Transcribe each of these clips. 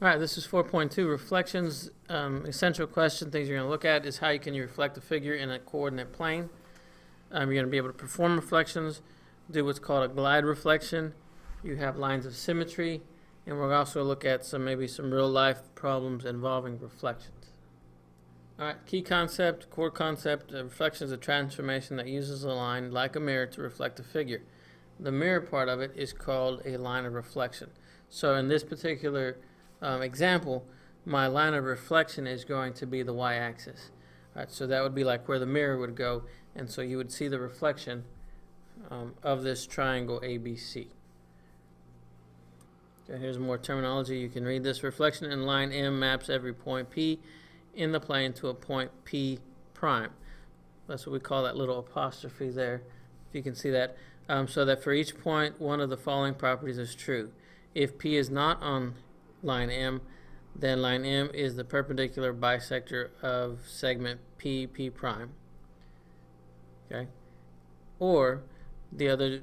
All right, this is 4.2 reflections. Um, essential question, things you're going to look at is how you can you reflect a figure in a coordinate plane. Um, you're going to be able to perform reflections, do what's called a glide reflection. You have lines of symmetry, and we'll also look at some maybe some real life problems involving reflections. All right, key concept, core concept, uh, reflection is a transformation that uses a line like a mirror to reflect a figure. The mirror part of it is called a line of reflection. So in this particular um, example, my line of reflection is going to be the y-axis. Right, so that would be like where the mirror would go, and so you would see the reflection um, of this triangle ABC. Okay, here's more terminology. You can read this. Reflection in line M maps every point P in the plane to a point P prime. That's what we call that little apostrophe there, if you can see that. Um, so that for each point, one of the following properties is true. If P is not on line M, then line M is the perpendicular bisector of segment P, P prime. Okay? Or the other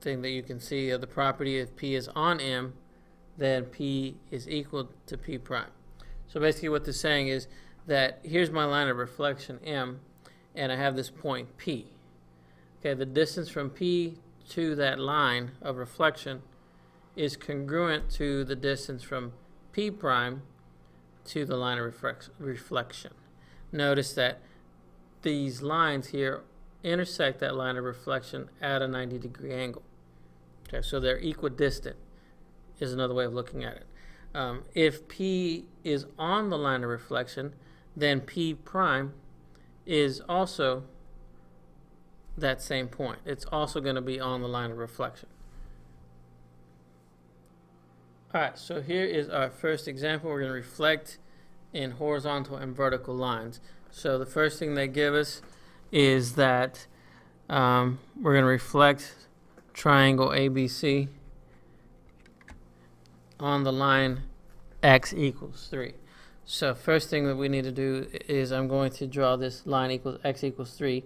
thing that you can see of the property, if P is on M, then P is equal to P prime. So basically what is saying is that here's my line of reflection M, and I have this point P. Okay, the distance from P to that line of reflection is congruent to the distance from P prime to the line of reflection. Notice that these lines here intersect that line of reflection at a 90 degree angle. Okay, so they're equidistant is another way of looking at it. Um, if P is on the line of reflection, then P prime is also that same point. It's also going to be on the line of reflection. Alright, so here is our first example. We're going to reflect in horizontal and vertical lines. So the first thing they give us is that um, we're going to reflect triangle ABC on the line x equals 3. So first thing that we need to do is I'm going to draw this line equals x equals 3.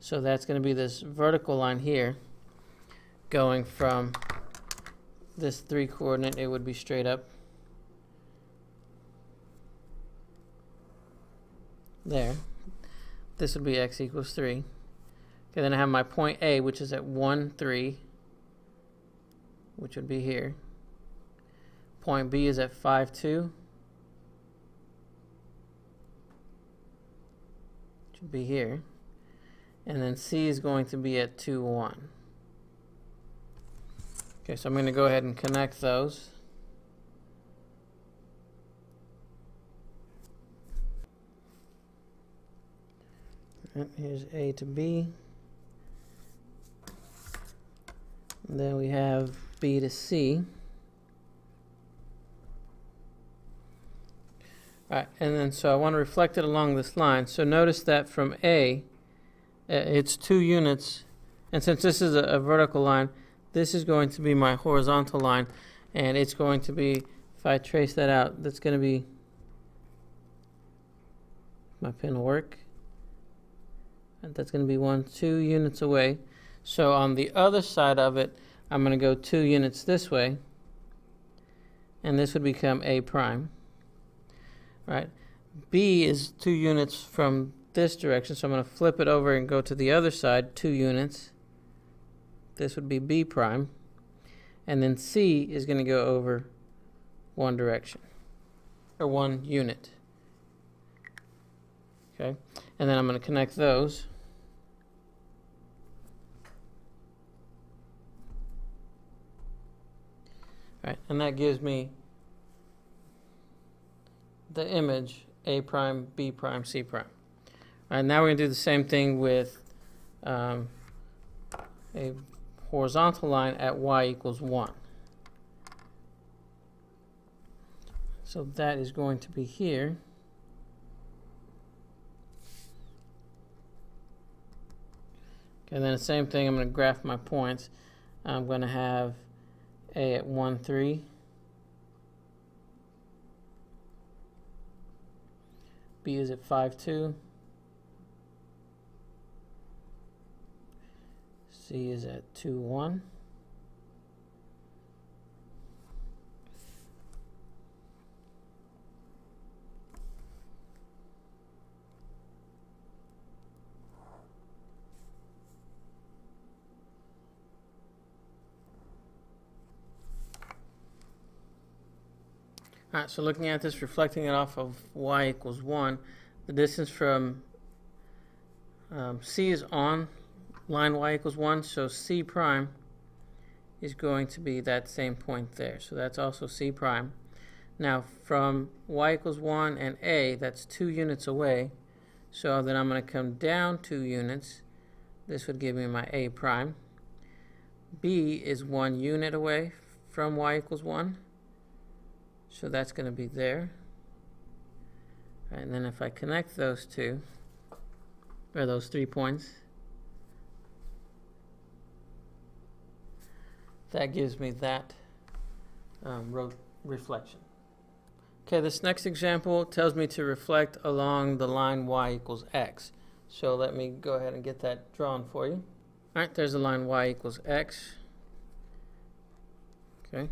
So that's going to be this vertical line here going from this 3 coordinate, it would be straight up. There. This would be x equals 3. Okay, then I have my point A, which is at 1, 3, which would be here. Point B is at 5, 2. Which would be here. And then C is going to be at 2, 1. Okay, so I'm going to go ahead and connect those. here's A to B. And then we have B to C. Alright, and then so I want to reflect it along this line. So notice that from A, uh, it's two units, and since this is a, a vertical line, this is going to be my horizontal line and it's going to be if I trace that out that's going to be my pin will work. And that's going to be one two units away. So on the other side of it I'm going to go two units this way and this would become a prime right? B is two units from this direction so I'm going to flip it over and go to the other side two units this would be B prime. And then C is going to go over one direction, or one unit. Okay, and then I'm going to connect those. All right, and that gives me the image A prime, B prime, C prime. All right, now we're going to do the same thing with um, a horizontal line at y equals 1. So that is going to be here. Okay, then the same thing, I'm going to graph my points. I'm going to have A at 1, 3. B is at 5, 2. C is at 2, 1. All right, so looking at this, reflecting it off of y equals 1, the distance from um, C is on line y equals 1, so C prime is going to be that same point there. So that's also C prime. Now from y equals 1 and A, that's 2 units away. So then I'm going to come down 2 units. This would give me my A prime. B is 1 unit away from y equals 1. So that's going to be there. And then if I connect those two, or those three points, that gives me that um, reflection. Okay, this next example tells me to reflect along the line y equals x. So let me go ahead and get that drawn for you. All right, there's the line y equals x. Okay.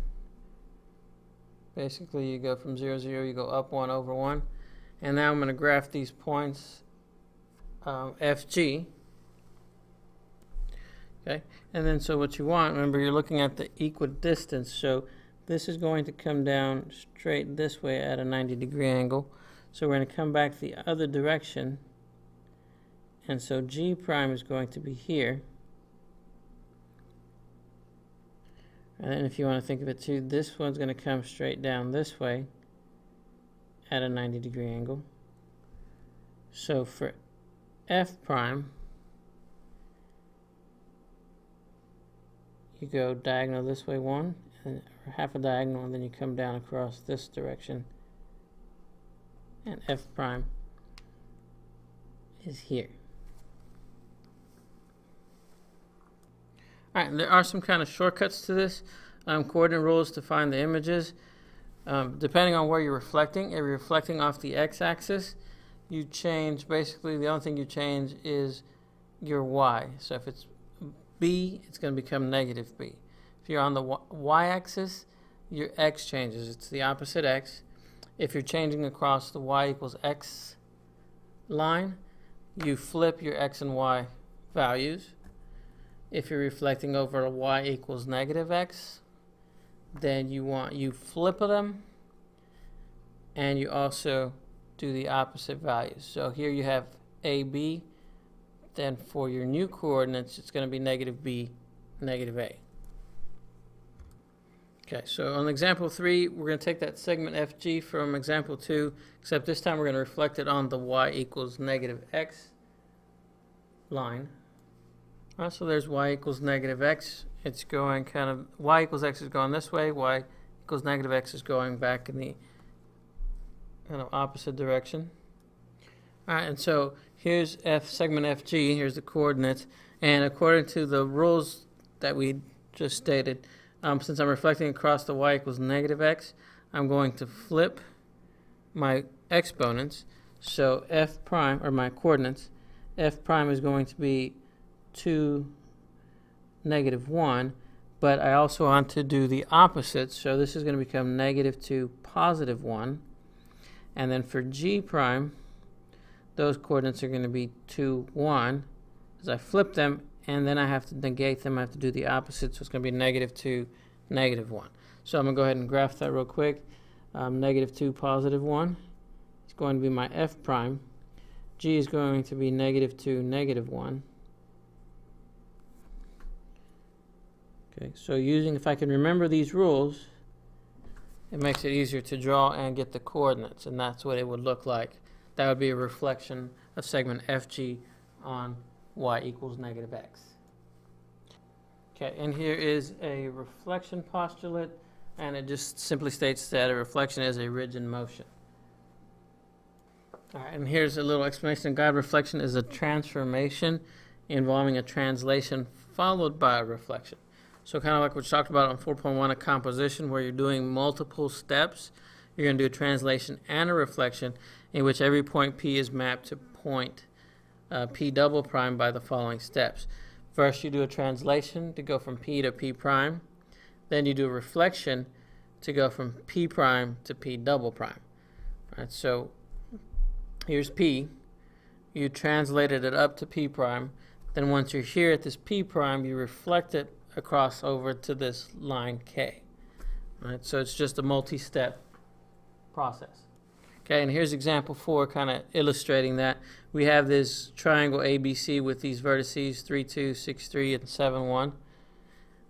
Basically, you go from 0, 0, you go up 1 over 1. And now I'm going to graph these points um, FG. Okay, and then so what you want, remember you're looking at the equidistance, so this is going to come down straight this way at a 90 degree angle. So we're going to come back the other direction, and so G prime is going to be here. And then if you want to think of it too, this one's going to come straight down this way at a 90 degree angle. So for f prime, you go diagonal this way one, and half a diagonal, and then you come down across this direction. And f prime is here. All right, there are some kind of shortcuts to this. Um, coordinate rules to find the images. Um, depending on where you're reflecting, if you're reflecting off the x-axis, you change, basically the only thing you change is your y. So if it's b, it's going to become negative b. If you're on the y-axis, your x changes. It's the opposite x. If you're changing across the y equals x line, you flip your x and y values. If you're reflecting over y equals negative x, then you want you flip them and you also do the opposite values. So here you have AB, then for your new coordinates, it's going to be negative B, negative A. Okay, so on example 3, we're going to take that segment FG from example 2, except this time we're going to reflect it on the y equals negative x line. All right, so there's y equals negative x. It's going kind of, y equals x is going this way, y equals negative x is going back in the kind of opposite direction. All right, and so here's f segment FG, here's the coordinates, and according to the rules that we just stated, um, since I'm reflecting across the y equals negative x, I'm going to flip my exponents. So f prime, or my coordinates, f prime is going to be 2, negative 1, but I also want to do the opposite, so this is going to become negative 2, positive 1. And then for g prime, those coordinates are going to be 2, 1. As I flip them, and then I have to negate them, I have to do the opposite, so it's going to be negative 2, negative 1. So I'm going to go ahead and graph that real quick. Um, negative 2, positive 1 is going to be my f prime. g is going to be negative 2, negative 1. Okay, so using, if I can remember these rules, it makes it easier to draw and get the coordinates, and that's what it would look like. That would be a reflection of segment FG on y equals negative x. Okay, and here is a reflection postulate, and it just simply states that a reflection is a rigid motion. All right, and here's a little explanation. Glide reflection is a transformation involving a translation followed by a reflection. So kind of like what we talked about on 4.1, a composition where you're doing multiple steps. You're going to do a translation and a reflection in which every point P is mapped to point uh, P double prime by the following steps. First, you do a translation to go from P to P prime. Then you do a reflection to go from P prime to P double prime. Right, so here's P. You translated it up to P prime. Then once you're here at this P prime, you reflect it across over to this line K. Right, so it's just a multi-step process. Okay, and here's example four, kind of illustrating that. We have this triangle ABC with these vertices 3, 2, 6, 3, and 7, 1. All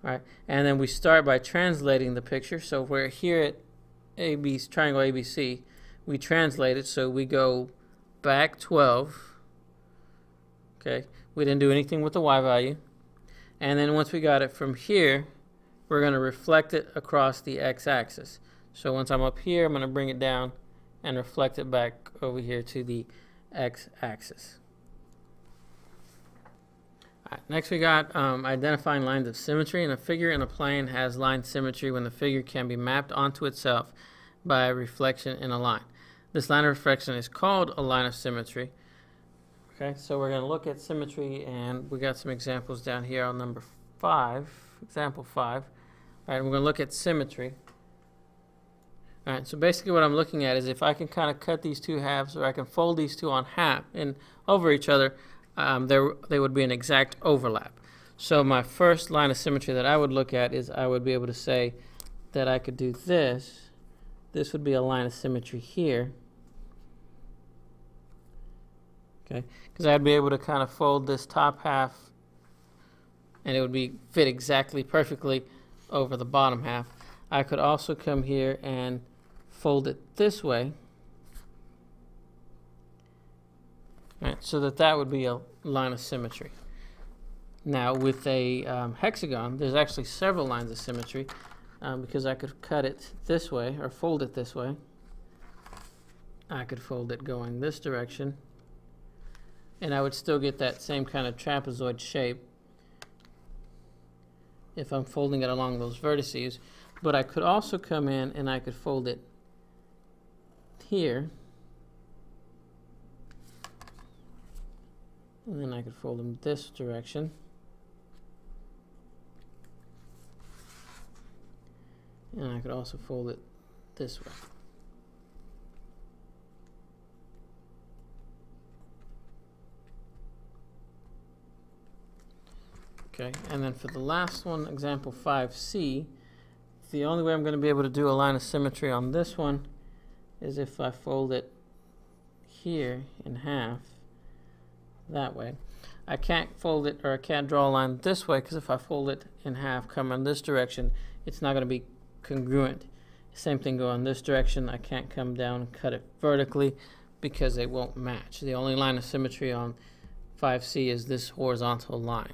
right, and then we start by translating the picture. So we're here at AB, triangle ABC. We translate it, so we go back 12. Okay, we didn't do anything with the y value. And then once we got it from here, we're going to reflect it across the x-axis. So once I'm up here, I'm going to bring it down and reflect it back over here to the x-axis. Right, next we got um, identifying lines of symmetry. And a figure in a plane has line symmetry when the figure can be mapped onto itself by reflection in a line. This line of reflection is called a line of symmetry. Okay, so we're going to look at symmetry and we got some examples down here on number five, example five. All right, we're going to look at symmetry. All right, so basically what I'm looking at is if I can kind of cut these two halves or I can fold these two on half and over each other, um, there they would be an exact overlap. So my first line of symmetry that I would look at is I would be able to say that I could do this. This would be a line of symmetry here. Okay, because I'd be able to kind of fold this top half and it would be fit exactly perfectly over the bottom half. I could also come here and fold it this way. Right, so that that would be a line of symmetry. Now with a um, hexagon, there's actually several lines of symmetry um, because I could cut it this way or fold it this way. I could fold it going this direction and I would still get that same kind of trapezoid shape if I'm folding it along those vertices. But I could also come in and I could fold it here. And then I could fold them this direction. And I could also fold it this way. Okay, and then for the last one, example 5c, the only way I'm going to be able to do a line of symmetry on this one is if I fold it here in half that way. I can't fold it or I can't draw a line this way because if I fold it in half come in this direction it's not going to be congruent. Same thing going this direction. I can't come down and cut it vertically because they won't match. The only line of symmetry on 5C is this horizontal line.